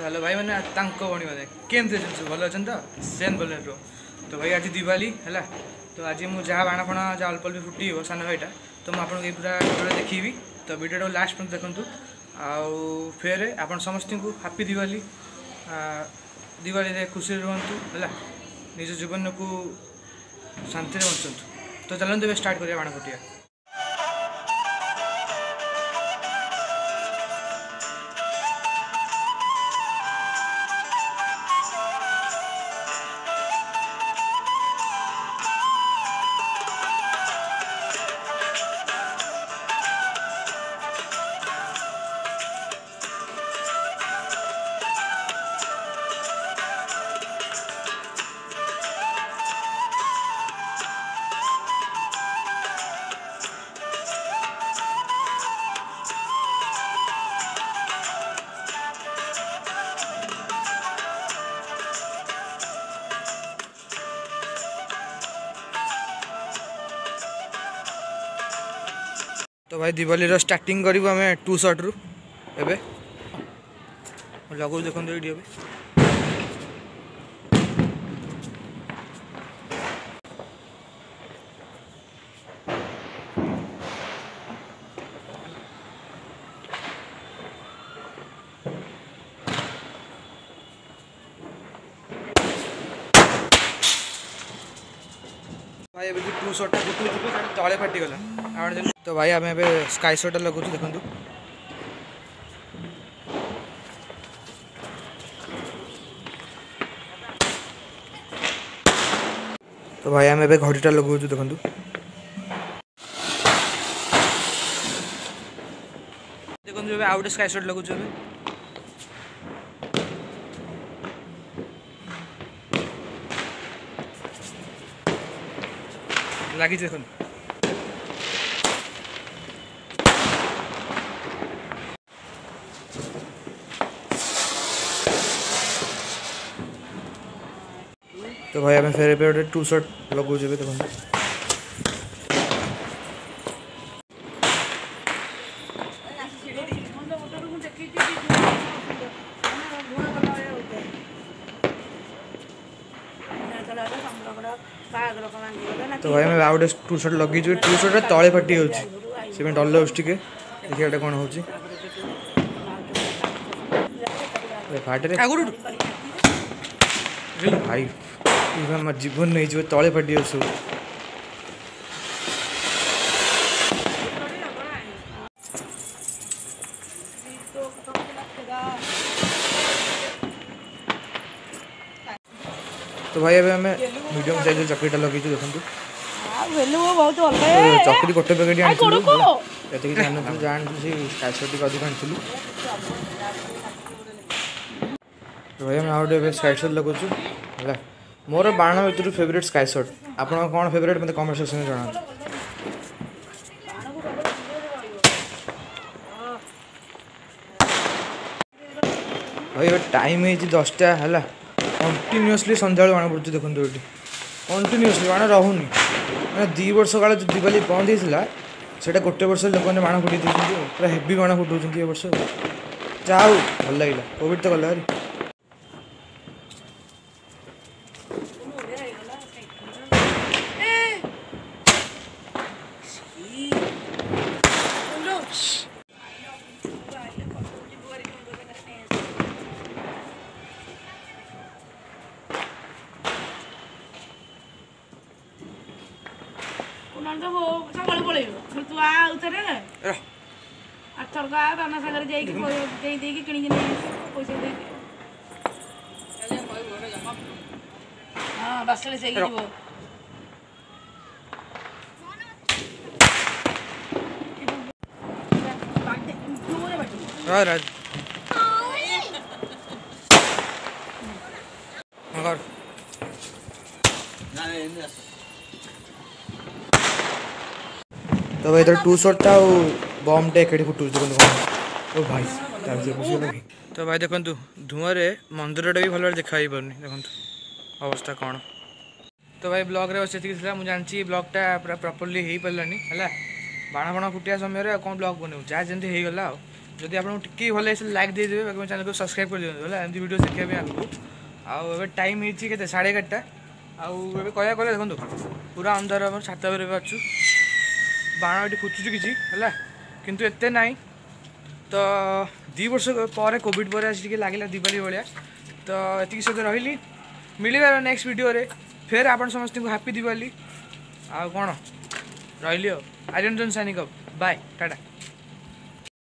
Hello भाइ म त के भयो अनि त सेन्ट भएर त भाइ आज दिवाली होला म जहाँ बाँडपण जा अल अलपि हो सानो भाइटा त म आउनु यही पुरा देखे भिडियो लास्ट पर्दै आउ फेर् समस्त हापि दिवाली दिवालीले खुसी रुहन् होला निज जीवनको शान्ति बन्छु त स्टार्ट एट गरेको बाणपुट तो भाई दिवाली स्टार्ट करूँ आम टू रु ए लगे देखते ये अभी भाई अभी टू सर्टा फुटुची तले फाटी गला तो भाई आम ए स्काई सोटर लगुच देखु तो भाई आम ए घड़ीटा लगे देखो आउ गए स्काई सोट लगे लगी देखो तो भाई हमें फेरे पे और टू शर्ट लग हो जाए तो भाई তো ভাই আমি ଆଉ ଗୋଟେ ଟୁ ସର୍ଟ ଲଗେଇଛୁ ଟୁ ସର୍ଟଟା ତଳେ ଫାଟି ହେଉଛି ସେ ପାଇଁ ଡର ଲାଗୁଛି ଟିକେ ଦେଖିବା ଏଇଟା କ'ଣ ହେଉଛି ଭାଇ जीवन ମୋ ଜୀବନ ନେଇଯିବ ତଳେ ଫାଟିବ ସବୁ तो भाई अबे हमें मीडियम साइज चकरीटा लगे देखु भेलु बहुत गोटे पैकेट आनी जैसे जान अधिक आनी तो भाई आम आउ स्काइसोट ମୋର ବାଣ ଭିତରୁ ଫେଭରେଟ୍ ସ୍କାଇସଟ୍ ସଟ୍ ଆପଣଙ୍କ କ'ଣ ଫେଭରେଟ୍ ମୋତେ କମେଣ୍ଟ ସେକ୍ସନ୍ରେ ଜଣାନ୍ତୁ ଭାଇ ଏବେ ଟାଇମ୍ ହେଇଛି ଦଶଟା ହେଲା କଣ୍ଟିନ୍ୟୁଅସ୍ଲି ସନ୍ଧ୍ୟାବେଳୁ ବାଣ ପଡ଼ୁଛି ଦେଖନ୍ତୁ ଏଠି କଣ୍ଟିନ୍ୟୁଅସ୍ଲି ବାଣ ରହୁନି ମାନେ ଦୁଇ ବର୍ଷ କାଳ ଯେଉଁ ଦିବାଲି ବନ୍ଦ ହେଇଥିଲା ସେଇଟା ଗୋଟେ ବର୍ଷ ଲୋକମାନେ ବାଣ ଫୁଟେଇ ଦେଉଛନ୍ତି ପୁରା ହେଭି ବାଣ ଫୁଟାଉଛନ୍ତି ଏ ବର୍ଷ ଯାହା ହଉ ଭଲ ଲାଗିଲା କୋଭିଡ଼ ତ ଗଲା ସରକା ବାନା ସାଙ୍ଗରେ ଯାଇକି ଦେଇ ଦେଇକି କିଣିକି ନେଇ ପଇସା ଦେଇକି ହଁ ବାସରେ ଯାଇକି ଯିବ और और तो इधर टू शॉट था वो बॉम्ब टे एडी फुट टू देखो ओ भाई टाइम से पूछो लगे तो भाई देखो तू तो, धुआं रे मंदिर रे भी भल दिखाई ही देखो तू तो। अवस्था कौन तो भाई ब्लॉग रे मु से मुझे ब्लगटा पूरा प्रॉपर्ली हेई परलनी हला बाणा बाणा फुटिया समय रे कौन ब्लॉग बनाऊ जा जमी हेई गला যদি ଆପଣଙ୍କୁ ଟିକେ ଭଲ ହେଇଛି ଲାଇକ୍ ଦେଇଦେବେ ବାକି ମୋ ଚ୍ୟାନେଲକୁ ସବସ୍କ୍ରାଇବ୍ କରିଦିଅନ୍ତୁ ହେଲା ଏମିତି ଭିଡ଼ିଓ ଶିଖିବା ପାଇଁ ଆମକୁ ଆଉ ଏବେ ଟାଇମ୍ ହେଇଛି କେତେ ସାଢ଼େ ଏଗାରଟା ଆଉ ଏବେ କହିବାକୁ ଗଲେ ଦେଖନ୍ତୁ ପୁରା ଅନ୍ଧାର ଆମର ଛାତ ଉପରେ ଏବେ ଅଛୁ ବାଣ ଏଠି ଫୁଟୁଛୁ କିଛି ହେଲା କିନ୍ତୁ ଏତେ ନାହିଁ ତ ଦୁଇ ବର୍ଷ ପରେ କୋଭିଡ଼ ପରେ ଆସି ଟିକେ ଲାଗିଲା ଦିୱାଲି ଭଳିଆ ତ ଏତିକି ସହିତ ରହିଲି ମିଳିବାର ନେକ୍ସଟ ଭିଡ଼ିଓରେ ଫେର୍ ଆପଣ ସମସ୍ତଙ୍କୁ ହାପି ଦିୱାଲି ଆଉ କ'ଣ ରହିଲି ଆଉ ଆଇରନ୍ ଜନ୍ ସାଇନିଂ ଅପ୍ ବାଏ ଟାଟା